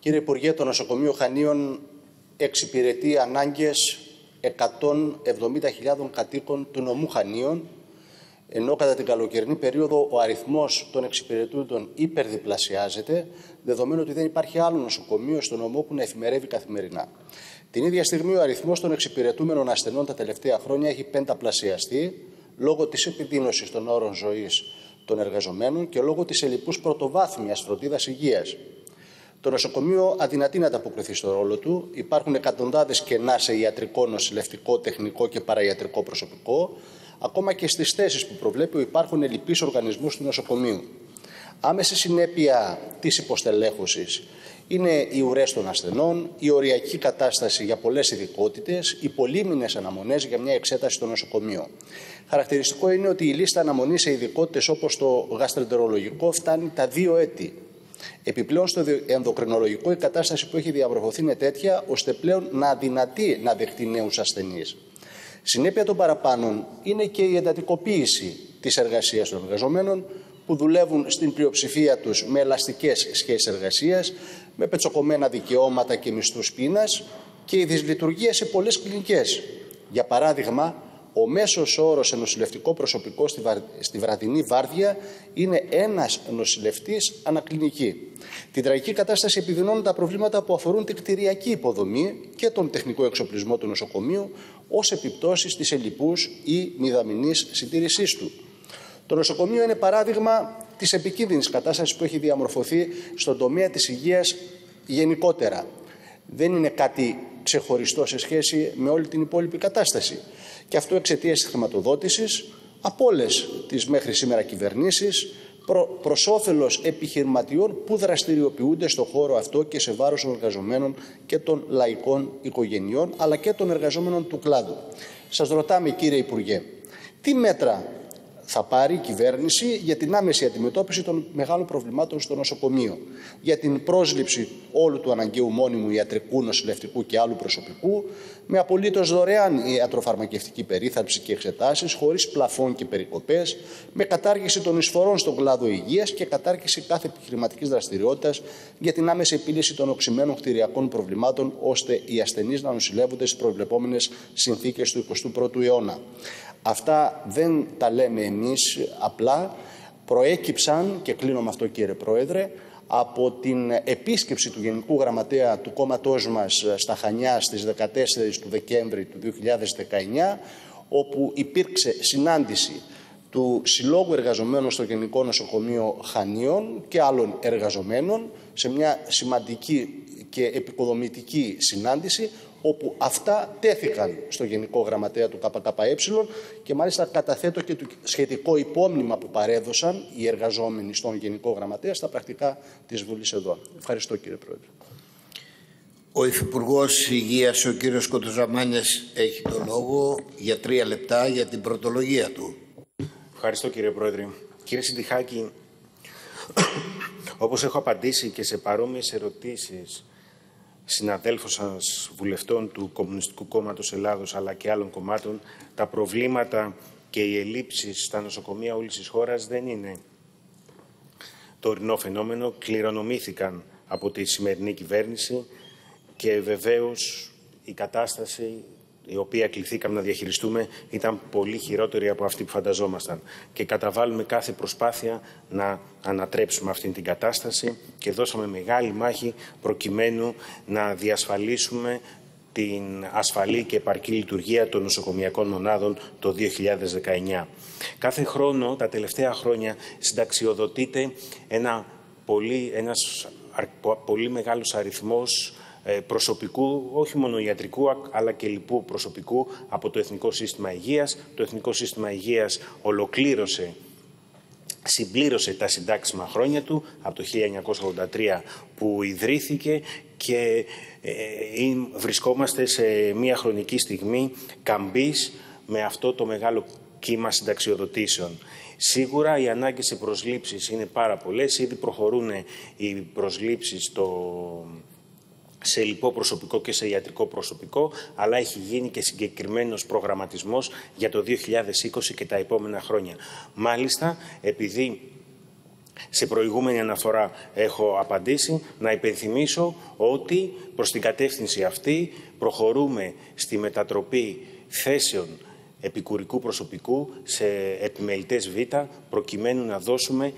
Κύριε Υπουργέ, το νοσοκομείο Χανίων εξυπηρετεί ανάγκες 170.000 κατοίκων του νομού Χανίων, ενώ κατά την καλοκαιρινή περίοδο ο αριθμός των εξυπηρετούντων υπερδιπλασιάζεται, δεδομένου ότι δεν υπάρχει άλλο νοσοκομείο στο νομό που να εφημερεύει καθημερινά. Την ίδια στιγμή ο αριθμός των εξυπηρετούμενων ασθενών τα τελευταία χρόνια έχει πενταπλασιαστεί λόγω της επιδείνωσης των όρων ζωής των εργαζομένων και λόγω της ελλειπούς πρωτοβάθμιας φροντίδας υγείας. Το νοσοκομείο αδυνατεί να ανταποκριθεί στο ρόλο του. Υπάρχουν εκατοντάδες κενά σε ιατρικό, νοσηλευτικό, τεχνικό και παραϊατρικό προσωπικό. Ακόμα και στις θέσεις που προβλέπει υπάρχουν ελλειπείς οργανισμούς του νοσοκομείου. Άμεση συνέπεια της υποστελέχωσης είναι οι ουρές των ασθενών, η οριακή κατάσταση για πολλές ειδικότητες, οι πολύμηνε αναμονές για μια εξέταση στο νοσοκομείο. Χαρακτηριστικό είναι ότι η λίστα αναμονής σε ειδικότητες όπως το γαστρεντερολογικό φτάνει τα δύο έτη. Επιπλέον, στο ενδοκρινολογικό η κατάσταση που έχει διαμορφωθεί είναι τέτοια, ώστε πλέον να αδυνατεί να δεχτεί νέους ασθενείς. Συνέπεια των παραπάνων είναι και η εντατικοποίηση της εργασίας των εργαζομένων που δουλεύουν στην πλειοψηφία τους με ελαστικές σχέσεις εργασίας, με πετσοκομμένα δικαιώματα και μισθούς πείνας και η δυσλειτουργία σε πολλές κλινικές. Για παράδειγμα, ο μέσος όρος σε νοσηλευτικό προσωπικό στη, βα... στη βραδινή βάρδια είναι ένας νοσηλευτής ανακλινική. Την τραγική κατάσταση επιδεινώνουν τα προβλήματα που αφορούν την κτηριακή υποδομή και τον τεχνικό εξοπλισμό του νοσοκομείου ως επιπτώσεις της ελλειπούς ή μηδαμινής συντήρησής του. Το νοσοκομείο είναι παράδειγμα της επικίνδυνης κατάστασης που έχει διαμορφωθεί στον τομέα της υγείας γενικότερα. Δεν είναι κάτι ξεχωριστό σε σχέση με όλη την υπόλοιπη κατάσταση. Και αυτό εξαιτίας της χρηματοδότησης από όλες τις μέχρι σήμερα κυβερνήσεις προ προς όφελος επιχειρηματιών που δραστηριοποιούνται στον χώρο αυτό και σε βάρος των εργαζομένων και των λαϊκών οικογενειών αλλά και των εργαζόμενων του κλάδου. Σας ρωτάμε κύριε Υπουργέ, τι μέτρα θα πάρει η κυβέρνηση για την άμεση αντιμετώπιση των μεγάλων προβλημάτων στο νοσοκομείο, για την πρόσληψη όλου του αναγκαίου μόνιμου ιατρικού, νοσηλευτικού και άλλου προσωπικού, με απολύτως δωρεάν ιατροφαρμακευτική περίθαλψη και εξετάσεις, χωρίς πλαφών και περικοπές, με κατάργηση των εισφορών στον κλάδο υγείας και κατάργηση κάθε επιχειρηματικής δραστηριότητας για την άμεση επίλυση των οξυμένων κτηριακών προβλημάτων, ώστε οι ασθενείς να νοσηλεύονται στις προβλεπόμενες συνθήκες του 21ου αιώνα. Αυτά δεν τα λέμε εμείς απλά, προέκυψαν, και κλείνω με αυτό κύριε Πρόεδρε, από την επίσκεψη του Γενικού Γραμματέα του κόμματός μας στα Χανιά στις 14 του Δεκέμβρη του 2019, όπου υπήρξε συνάντηση του Συλλόγου Εργαζομένων στο Γενικό Νοσοκομείο Χανίων και άλλων εργαζομένων σε μια σημαντική και επικοδομητική συνάντηση όπου αυτά τέθηκαν στο Γενικό Γραμματέα του ΚΚΕ και μάλιστα καταθέτω και το σχετικό υπόμνημα που παρέδωσαν οι εργαζόμενοι στον Γενικό Γραμματέα στα πρακτικά της Βουλής εδώ. Ευχαριστώ κύριε Πρόεδρε. Ο Υφυπουργός Υγείας, ο κύριος Κοντοζαμάνιας, έχει το λόγο για τρία λεπτά για την πρωτολογία του. Ευχαριστώ κύριε Πρόεδρε. Κύριε Συντιχάκη, όπως έχω απαντήσει και σε παρόμοιες ερωτήσεις συναδέλφων σας βουλευτών του Κομμουνιστικού Κόμματος Ελλάδος αλλά και άλλων κομμάτων, τα προβλήματα και οι ελλείψεις στα νοσοκομεία όλης της χώρας δεν είναι. Τωρινό φαινόμενο, κληρονομήθηκαν από τη σημερινή κυβέρνηση και βεβαίως η κατάσταση η οποία κληθήκαμε να διαχειριστούμε ήταν πολύ χειρότερη από αυτή που φανταζόμασταν. Και καταβάλουμε κάθε προσπάθεια να ανατρέψουμε αυτή την κατάσταση και δώσαμε μεγάλη μάχη προκειμένου να διασφαλίσουμε την ασφαλή και επαρκή λειτουργία των νοσοκομιακών μονάδων το 2019. Κάθε χρόνο, τα τελευταία χρόνια, συνταξιοδοτείται ένα πολύ, ένας πολύ μεγάλος αριθμός ε, προσωπικού, όχι μόνο ιατρικού, αλλά και λοιπού προσωπικού από το Εθνικό Σύστημα Υγείας. Το Εθνικό Σύστημα Υγείας ολοκλήρωσε συμπλήρωσε τα συντάξιμα χρόνια του από το 1983 που ιδρύθηκε και ε, βρισκόμαστε σε μια χρονική στιγμή καμπής με αυτό το μεγάλο κύμα συνταξιοδοτήσεων. Σίγουρα οι ανάγκες σε προσλήψεις είναι πάρα πολλές. Ήδη προχωρούν οι προσλήψεις στο σε λοιπό προσωπικό και σε ιατρικό προσωπικό, αλλά έχει γίνει και συγκεκριμένος προγραμματισμός για το 2020 και τα επόμενα χρόνια. Μάλιστα, επειδή σε προηγούμενη αναφορά έχω απαντήσει, να υπενθυμίσω ότι προς την κατεύθυνση αυτή προχωρούμε στη μετατροπή θέσεων επικουρικού προσωπικού σε επιμελητές Β, προκειμένου να δώσουμε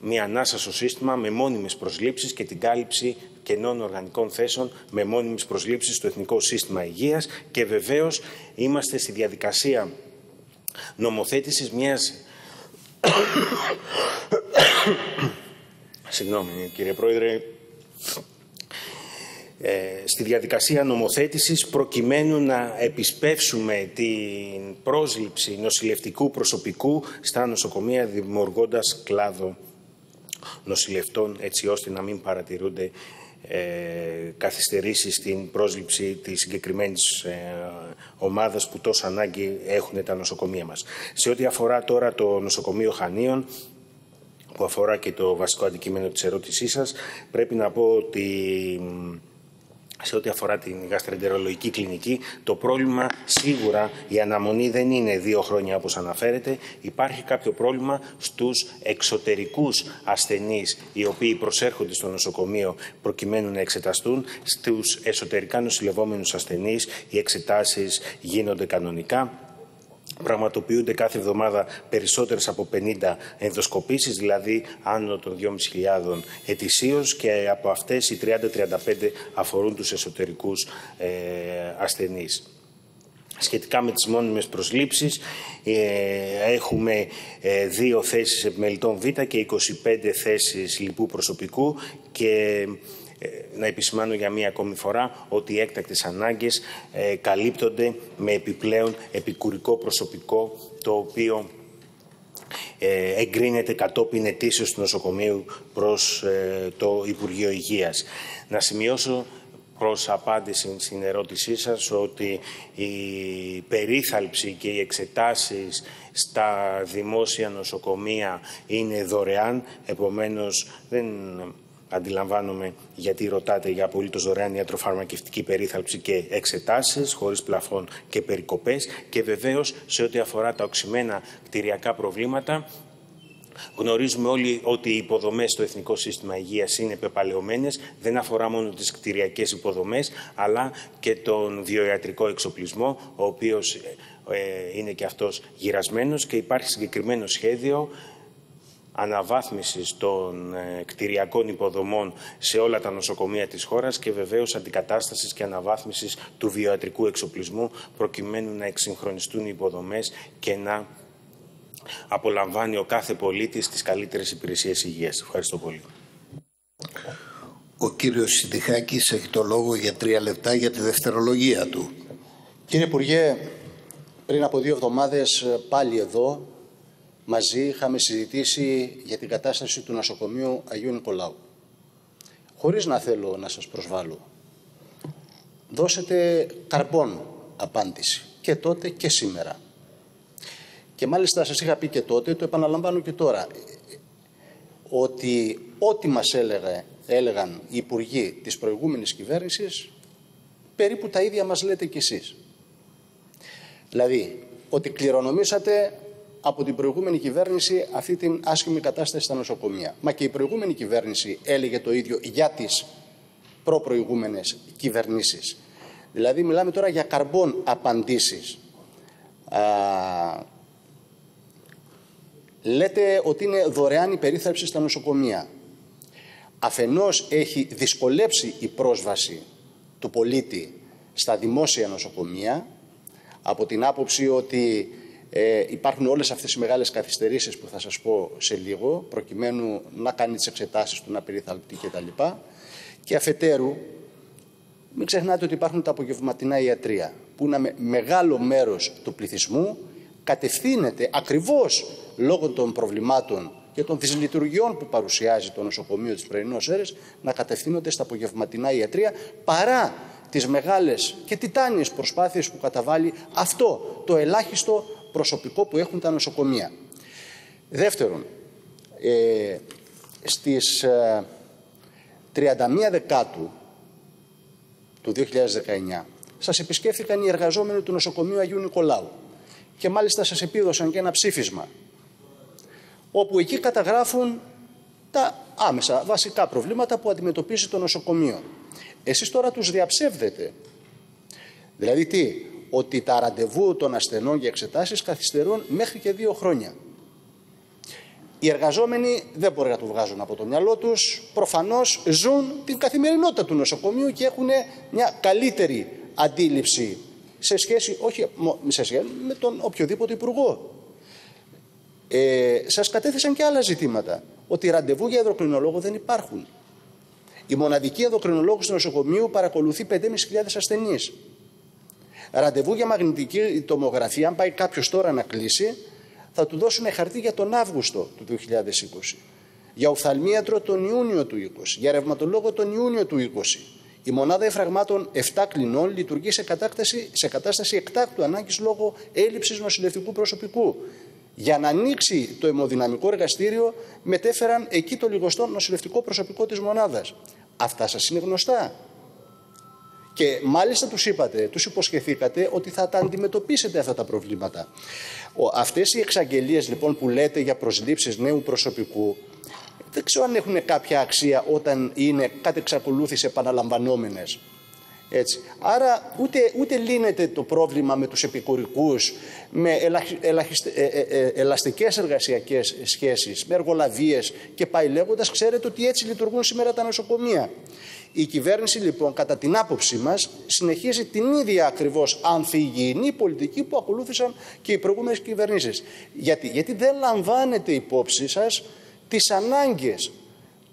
μια ανάσα στο σύστημα με μόνιμες προσλήψεις και την κάλυψη κενών οργανικών θέσεων με μόνιμες προσλήψεις στο Εθνικό Σύστημα Υγείας και βεβαίως είμαστε στη διαδικασία νομοθέτησης μιας... Συγγνώμη κύριε Πρόεδρε, ε, στη διαδικασία νομοθέτησης προκειμένου να επισπεύσουμε την πρόσληψη νοσηλευτικού προσωπικού στα νοσοκομεία δημιουργώντας κλάδο νοσηλευτών έτσι ώστε να μην παρατηρούνται ε, καθυστερήσεις στην πρόσληψη της συγκεκριμένης ε, ομάδας που τόσο ανάγκη έχουν τα νοσοκομεία μας. Σε ό,τι αφορά τώρα το νοσοκομείο Χανίων, που αφορά και το βασικό αντικείμενο της ερώτησής σας, πρέπει να πω ότι σε ό,τι αφορά την γαστρεντερολογική κλινική, το πρόβλημα σίγουρα η αναμονή δεν είναι δύο χρόνια όπως αναφέρεται. Υπάρχει κάποιο πρόβλημα στους εξωτερικούς ασθενείς οι οποίοι προσέρχονται στο νοσοκομείο προκειμένου να εξεταστούν. Στους εσωτερικά νοσηλευόμενους ασθενείς οι εξετάσεις γίνονται κανονικά πραγματοποιούνται κάθε εβδομάδα περισσότερες από 50 ενδοσκοπήσεις, δηλαδή άνω των 2.500 ετησίως και από αυτές οι 30-35 αφορούν τους εσωτερικούς ε, ασθενείς. Σχετικά με τις μόνιμες προσλήψεις, ε, έχουμε ε, δύο θέσεις επιμελητών Β και 25 θέσεις λοιπού προσωπικού και ε, να επισημάνω για μία ακόμη φορά ότι οι έκτακτες ανάγκες ε, καλύπτονται με επιπλέον επικουρικό προσωπικό το οποίο ε, εγκρίνεται κατόπιν αιτήσεως του νοσοκομείου προς το Υπουργείο Υγείας. Να σημειώσω προς απάντηση στην ερώτησή σας ότι η περίθαλψη και οι εξετάσεις στα δημόσια νοσοκομεία είναι δωρεάν, επομένως δεν Αντιλαμβάνομαι γιατί ρωτάτε για απολύτως δωρεάν ιατροφαρμακευτική περίθαλψη και εξετάσεις, χωρίς πλαφόν και περικοπές. Και βεβαίως σε ό,τι αφορά τα οξυμένα κτηριακά προβλήματα, Γνωρίζουμε όλοι ότι οι υποδομές στο Εθνικό Σύστημα Υγείας είναι πεπαλαιωμένες. Δεν αφορά μόνο τις κτηριακές υποδομές, αλλά και τον βιοιατρικό εξοπλισμό, ο οποίος ε, είναι και αυτός γυρασμένος και υπάρχει συγκεκριμένο σχέδιο αναβάθμισης των ε, κτηριακών υποδομών σε όλα τα νοσοκομεία της χώρας και βεβαίως αντικατάστασης και αναβάθμισης του βιοατρικού εξοπλισμού προκειμένου να εξυγχρονιστούν οι υποδομές και να απολαμβάνει ο κάθε πολίτης τις καλύτερες υπηρεσίες υγείας. Ευχαριστώ πολύ. Ο κύριος Σιδηχάκης έχει το λόγο για τρία λεπτά για τη δευτερολογία του. Κύριε Υπουργέ, πριν από δύο εβδομάδες πάλι εδώ μαζί είχαμε συζητήσει για την κατάσταση του νοσοκομείου Αγίου Νικολάου. Χωρίς να θέλω να σας προσβάλλω. Δώσετε καρπών απάντηση και τότε και σήμερα. Και μάλιστα σας είχα πει και τότε, το επαναλαμβάνω και τώρα, ότι ό,τι μας έλεγε, έλεγαν οι υπουργοί της προηγούμενης κυβέρνησης, περίπου τα ίδια μας λέτε κι εσείς. Δηλαδή, ότι κληρονομήσατε από την προηγούμενη κυβέρνηση αυτή την άσχημη κατάσταση στα νοσοκομεία. Μα και η προηγούμενη κυβέρνηση έλεγε το ίδιο για τις προπροηγούμενες κυβερνήσεις. Δηλαδή μιλάμε τώρα για καρμπών απαντήσεις. Α, λέτε ότι είναι δωρεάν η περίθαλψη στα νοσοκομεία. Αφενός έχει δυσκολέψει η πρόσβαση του πολίτη στα δημόσια νοσοκομεία από την άποψη ότι ε, υπάρχουν όλες αυτές οι μεγάλες καθυστερήσεις που θα σας πω σε λίγο, προκειμένου να κάνει τις εξετάσεις του, να περιθαλπτεί κτλ. Και αφετέρου, μην ξεχνάτε ότι υπάρχουν τα απογευματινά ιατρία, που ένα μεγάλο μέρος του πληθυσμού κατευθύνεται ακριβώς λόγω των προβλημάτων και των δυσλειτουργιών που παρουσιάζει το νοσοκομείο της πρωινός αίρες να κατευθύνονται στα απογευματινά ιατρία παρά τις μεγάλες και τιτάνιες προσπάθειες που καταβάλει αυτό το ελάχιστο προσωπικό που έχουν τα νοσοκομεία. Δεύτερον, ε, στις 31 ε, Δεκάτου του 2019 σας επισκέφθηκαν οι εργαζόμενοι του νοσοκομείου Αγίου Νικολάου και μάλιστα σας επίδωσαν και ένα ψήφισμα όπου εκεί καταγράφουν τα άμεσα βασικά προβλήματα που αντιμετωπίζει το νοσοκομείο. Εσείς τώρα τους διαψεύδετε. Δηλαδή τι, ότι τα ραντεβού των ασθενών για εξετάσεις καθυστερούν μέχρι και δύο χρόνια. Οι εργαζόμενοι δεν μπορεί να το βγάζουν από το μυαλό τους, προφανώς ζουν την καθημερινότητα του νοσοκομείου και έχουν μια καλύτερη αντίληψη σε σχέση, όχι σε σχέση με τον οποιοδήποτε υπουργό. Ε, σας κατέθεσαν και άλλα ζητήματα, ότι ραντεβού για ενδοκρινολόγο δεν υπάρχουν. Η μοναδική ενδοκρινολόγος του νοσοκομείου παρακολουθεί 5.500 ασθενείς. Ραντεβού για μαγνητική τομογραφία, αν πάει κάποιος τώρα να κλείσει, θα του δώσουν χαρτί για τον Αύγουστο του 2020. Για οφθαλμίατρο τον Ιούνιο του 20. Για ρευματολόγο τον Ιούνιο του 20. Η μονάδα εφραγμάτων 7 κλινών λειτουργεί σε, σε κατάσταση εκτάκτου ανάγκης λόγω έλλειψης νοσηλευτικού προσωπικού. Για να ανοίξει το αιμοδυναμικό εργαστήριο, μετέφεραν εκεί το λιγοστό νοσηλευτικό προσωπικό της μονάδας. Αυτά σας είναι γνωστά. Και μάλιστα τους είπατε, τους υποσχεθήκατε ότι θα τα αντιμετωπίσετε αυτά τα προβλήματα. Αυτές οι εξαγγελίες λοιπόν που λέτε για προσλήψεις νέου προσωπικού δεν ξέρω αν έχουν κάποια αξία όταν είναι κάτι εξακολούθηση επαναλαμβανόμενες. Έτσι. Άρα ούτε, ούτε λύνεται το πρόβλημα με τους επικουρικούς, με ελαχιστε, ε, ε, ε, ελαστικές εργασιακές σχέσεις, με εργολαβίες και πάει λέγοντας, ξέρετε ότι έτσι λειτουργούν σήμερα τα νοσοκομεία. Η κυβέρνηση λοιπόν κατά την άποψή μας συνεχίζει την ίδια ακριβώς ανθυγιεινή πολιτική που ακολούθησαν και οι προηγούμενες κυβερνήσεις. Γιατί, Γιατί δεν λαμβάνετε υπόψη σας τις ανάγκες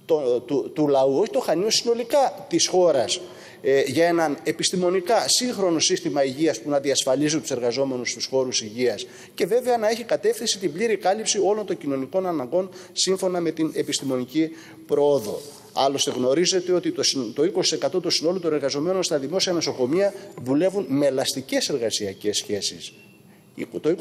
του, του, του λαού, όχι το χανίου συνολικά της χώρας ε, για έναν επιστημονικά σύγχρονο σύστημα υγείας που να διασφαλίζει τους εργαζόμενους στους χώρους υγείας και βέβαια να έχει κατεύθυνση την πλήρη κάλυψη όλων των κοινωνικών αναγκών σύμφωνα με την επιστημονική πρόοδο. Άλλωστε γνωρίζετε ότι το 20% του συνόλου των εργαζομένων στα δημόσια νοσοκομεία δουλεύουν με ελαστικές εργασιακές σχέσεις το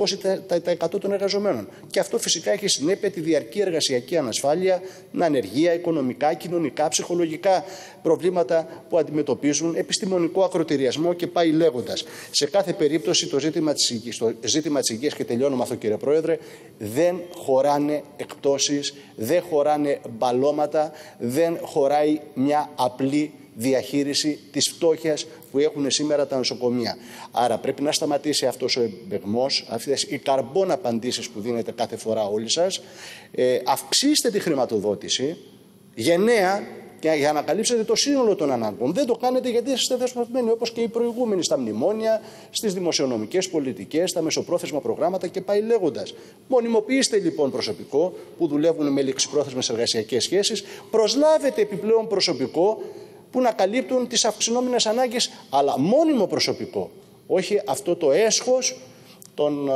20% των εργαζομένων. Και αυτό φυσικά έχει συνέπεια τη διαρκή εργασιακή ανασφάλεια, ανεργία, οικονομικά, κοινωνικά, ψυχολογικά προβλήματα που αντιμετωπίζουν, επιστημονικό ακροτηριασμό και πάει λέγοντας. Σε κάθε περίπτωση το ζήτημα της υγείας, το ζήτημα της υγείας, και τελειώνω με αυτό κύριε Πρόεδρε, δεν χωράνε εκπτώσεις, δεν χωράνε μπαλώματα, δεν χωράει μια απλή διαχείριση της φτώχειας που έχουν σήμερα τα νοσοκομεία. Άρα πρέπει να σταματήσει αυτός ο εμπεγμός, αυτές οι καρμπών απαντήσεις που δίνετε κάθε φορά όλοι σας. Ε, αυξήστε τη χρηματοδότηση γενναία και για να καλύψετε το σύνολο των ανάγκων. Δεν το κάνετε γιατί είστε δεσμευμένοι όπως και οι προηγούμενοι στα μνημόνια, στις δημοσιονομικές πολιτικές, στα μεσοπρόθεσμα προγράμματα και πάει λέγοντας. Μονιμοποιήστε λοιπόν προσωπικό που δουλεύουν με ληξιπρόθεσμες εργασιακές σχέσεις, προσλάβετε επιπλέον προσωπικό που να καλύπτουν τις αυξηνόμενες ανάγκες, αλλά μόνιμο προσωπικό. Όχι αυτό το έσχος των ε,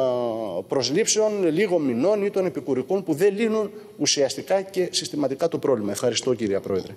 προσλήψεων λίγων μηνών ή των επικουρικών που δεν λύνουν ουσιαστικά και συστηματικά το πρόβλημα. Ευχαριστώ κύριε Πρόεδρε.